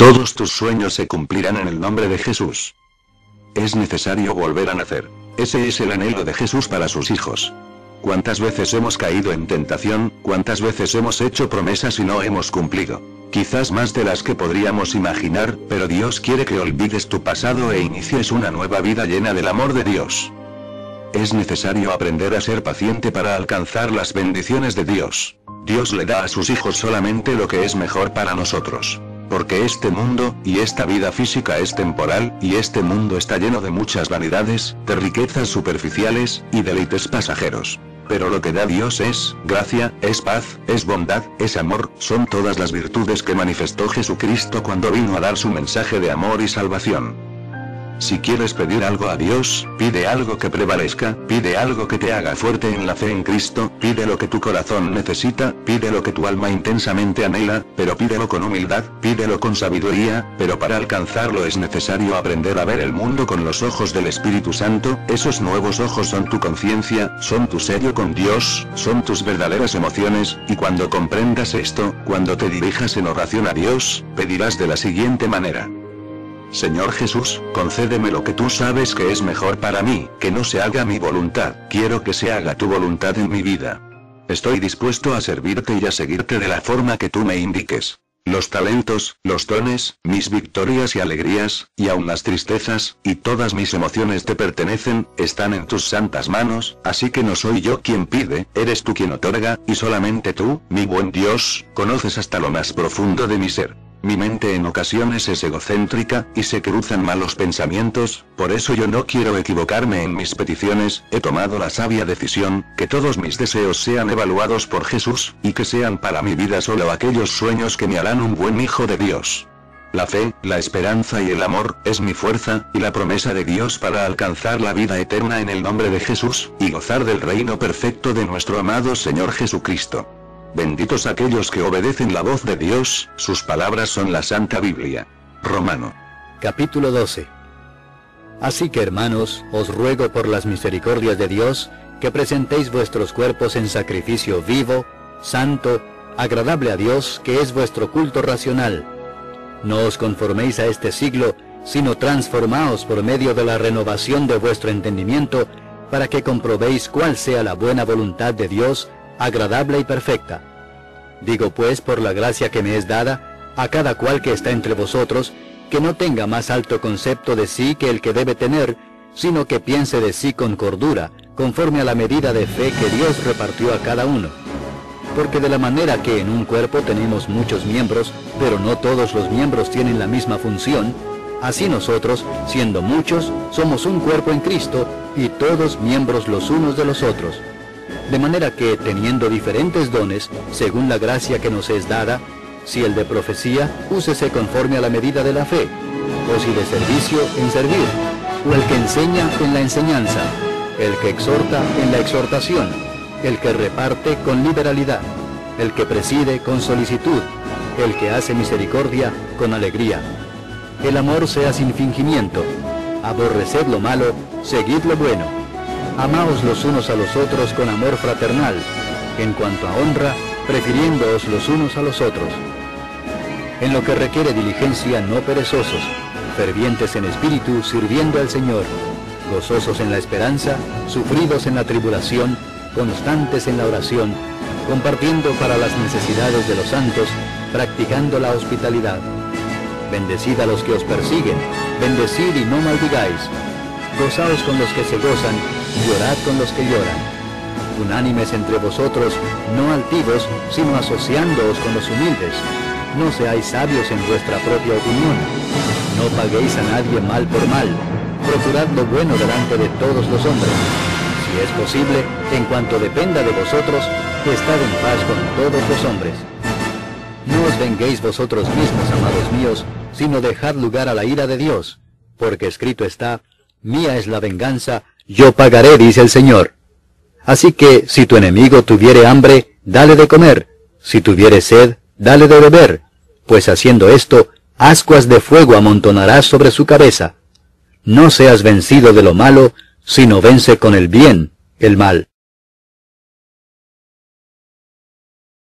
Todos tus sueños se cumplirán en el nombre de Jesús. Es necesario volver a nacer. Ese es el anhelo de Jesús para sus hijos. ¿Cuántas veces hemos caído en tentación? ¿Cuántas veces hemos hecho promesas y no hemos cumplido? Quizás más de las que podríamos imaginar, pero Dios quiere que olvides tu pasado e inicies una nueva vida llena del amor de Dios. Es necesario aprender a ser paciente para alcanzar las bendiciones de Dios. Dios le da a sus hijos solamente lo que es mejor para nosotros. Porque este mundo, y esta vida física es temporal, y este mundo está lleno de muchas vanidades, de riquezas superficiales, y deleites pasajeros. Pero lo que da Dios es, gracia, es paz, es bondad, es amor, son todas las virtudes que manifestó Jesucristo cuando vino a dar su mensaje de amor y salvación. Si quieres pedir algo a Dios, pide algo que prevalezca, pide algo que te haga fuerte en la fe en Cristo, pide lo que tu corazón necesita, pide lo que tu alma intensamente anhela, pero pídelo con humildad, pídelo con sabiduría, pero para alcanzarlo es necesario aprender a ver el mundo con los ojos del Espíritu Santo, esos nuevos ojos son tu conciencia, son tu sello con Dios, son tus verdaderas emociones, y cuando comprendas esto, cuando te dirijas en oración a Dios, pedirás de la siguiente manera. Señor Jesús, concédeme lo que tú sabes que es mejor para mí, que no se haga mi voluntad, quiero que se haga tu voluntad en mi vida. Estoy dispuesto a servirte y a seguirte de la forma que tú me indiques. Los talentos, los dones, mis victorias y alegrías, y aun las tristezas, y todas mis emociones te pertenecen, están en tus santas manos, así que no soy yo quien pide, eres tú quien otorga, y solamente tú, mi buen Dios, conoces hasta lo más profundo de mi ser. Mi mente en ocasiones es egocéntrica, y se cruzan malos pensamientos, por eso yo no quiero equivocarme en mis peticiones, he tomado la sabia decisión, que todos mis deseos sean evaluados por Jesús, y que sean para mi vida solo aquellos sueños que me harán un buen hijo de Dios. La fe, la esperanza y el amor, es mi fuerza, y la promesa de Dios para alcanzar la vida eterna en el nombre de Jesús, y gozar del reino perfecto de nuestro amado Señor Jesucristo. Benditos aquellos que obedecen la voz de Dios, sus palabras son la Santa Biblia. Romano. Capítulo 12. Así que hermanos, os ruego por las misericordias de Dios, que presentéis vuestros cuerpos en sacrificio vivo, santo, agradable a Dios, que es vuestro culto racional. No os conforméis a este siglo, sino transformaos por medio de la renovación de vuestro entendimiento, para que comprobéis cuál sea la buena voluntad de Dios, agradable y perfecta. Digo pues por la gracia que me es dada, a cada cual que está entre vosotros, que no tenga más alto concepto de sí que el que debe tener, sino que piense de sí con cordura, conforme a la medida de fe que Dios repartió a cada uno. Porque de la manera que en un cuerpo tenemos muchos miembros, pero no todos los miembros tienen la misma función, así nosotros, siendo muchos, somos un cuerpo en Cristo, y todos miembros los unos de los otros. De manera que, teniendo diferentes dones, según la gracia que nos es dada, si el de profecía, úsese conforme a la medida de la fe, o si de servicio, en servir, o el que enseña en la enseñanza, el que exhorta en la exhortación, el que reparte con liberalidad, el que preside con solicitud, el que hace misericordia con alegría. El amor sea sin fingimiento, aborreced lo malo, seguid lo bueno Amaos los unos a los otros con amor fraternal, en cuanto a honra, prefiriéndoos los unos a los otros. En lo que requiere diligencia, no perezosos, fervientes en espíritu, sirviendo al Señor, gozosos en la esperanza, sufridos en la tribulación, constantes en la oración, compartiendo para las necesidades de los santos, practicando la hospitalidad. Bendecid a los que os persiguen, bendecid y no maldigáis. Gozaos con los que se gozan, llorad con los que lloran. Unánimes entre vosotros, no altivos, sino asociándoos con los humildes. No seáis sabios en vuestra propia opinión. No paguéis a nadie mal por mal. Procurad lo bueno delante de todos los hombres. Si es posible, en cuanto dependa de vosotros, estad en paz con todos los hombres. No os venguéis vosotros mismos, amados míos, sino dejad lugar a la ira de Dios, porque escrito está, Mía es la venganza, yo pagaré, dice el Señor. Así que si tu enemigo tuviere hambre, dale de comer, si tuviere sed, dale de beber, pues haciendo esto, ascuas de fuego amontonarás sobre su cabeza. No seas vencido de lo malo, sino vence con el bien el mal.